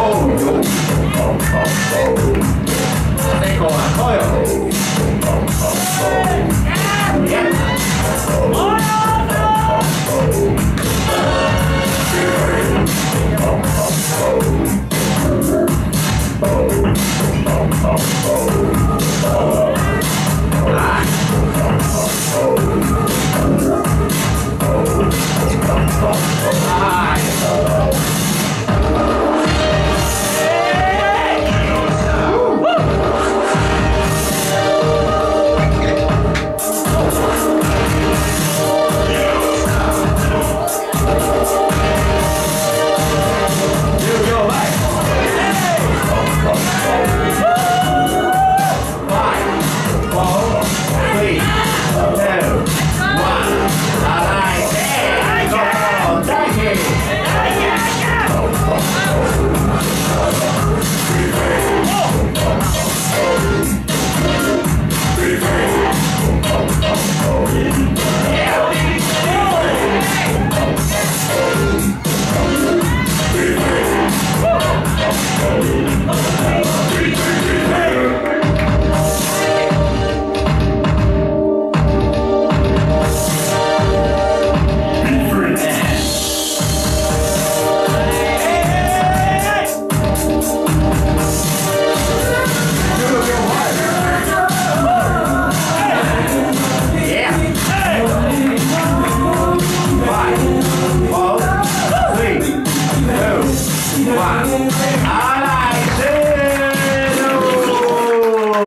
oh, oh, oh, oh. time.